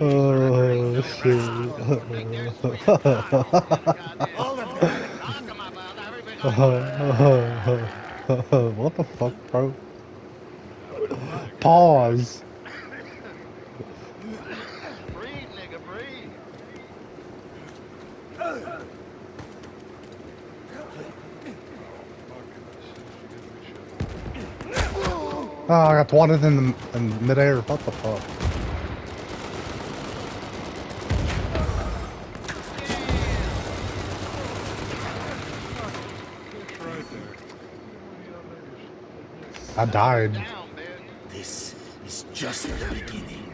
Oh shit. What the fuck, bro? Pause. Oh, I got twatted in the in midair. What the fuck? I died. This is just the beginning.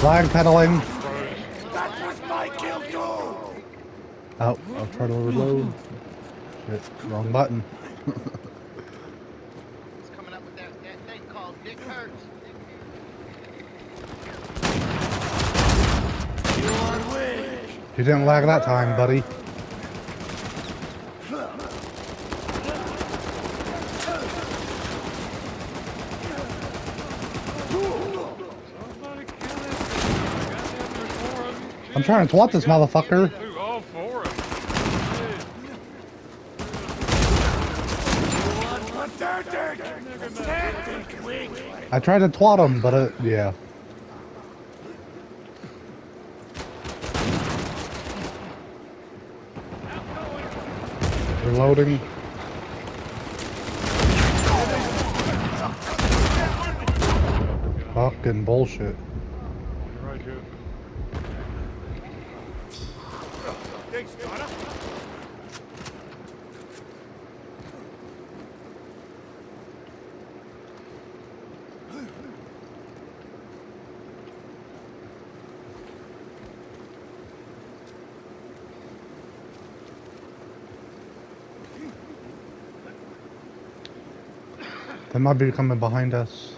Flag pedaling. That was my kill too. Oh, I'll try to reload. Shit, wrong button. He's coming up with that, that thing called Dick Hurts. Your way. You didn't lag that time, buddy. Somebody kill this guy. Goddamn, there's four of them. I'm trying to twat this motherfucker. I tried to twat him, but it, yeah. Reloading. Fucking bullshit. Right, Joe. They might be coming behind us.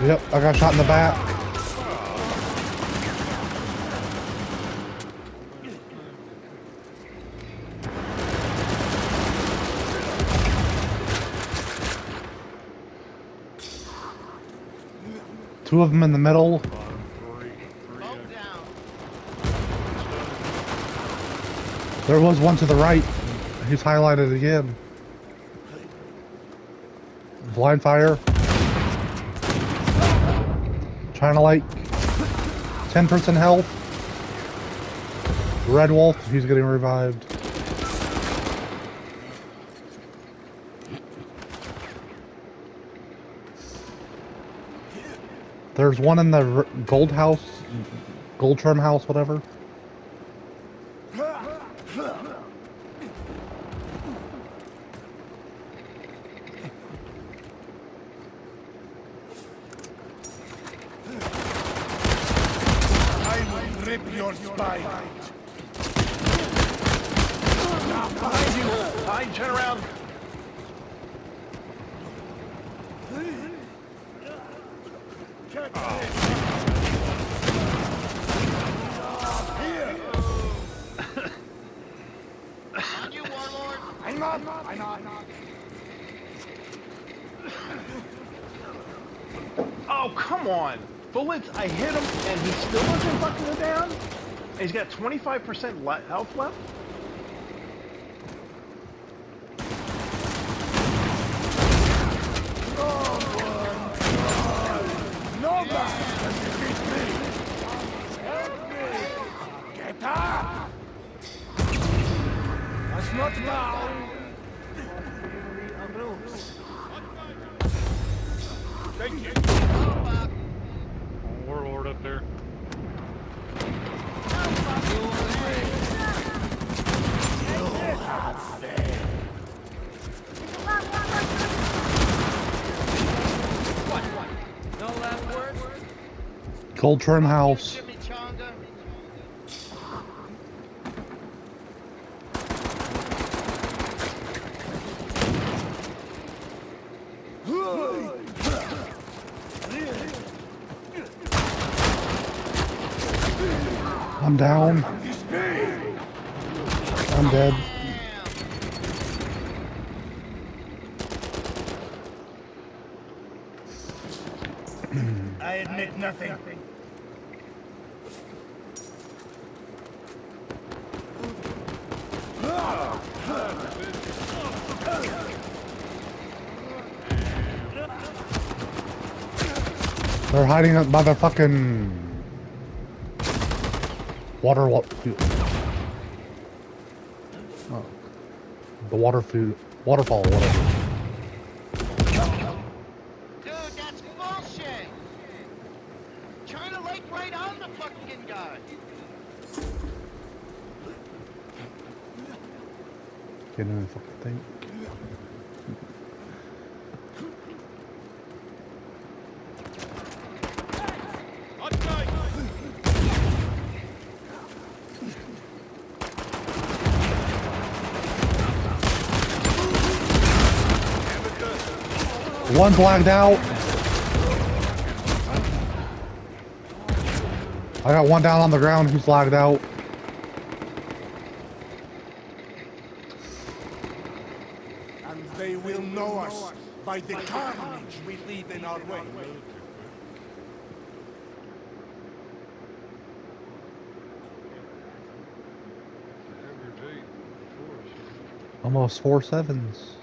Yep, I got shot in the back. Two of them in the middle. There was one to the right. He's highlighted again. Blind fire. China Lake. 10% health. Red Wolf, he's getting revived. There's one in the gold house, gold trim house, whatever your spine. Now behind you. Behind, turn around. On you, Warlord. I'm not. I'm not. Oh, come on. Bullets, I hit him and he still wasn't fucking down? And he's got 25% health left? not bow. Thank you. Up there. Cold Trim House. I'm down. I'm dead. I admit nothing. They're hiding up by the fucking water. Wa- oh. The water food waterfall. Whatever. Dude, that's bullshit. China Lake right on the fucking guy. One blacked out. I got one down on the ground who's lagged out. And they will know us by the carnage we leave in our way. Average eight, four, so- Almost four sevens.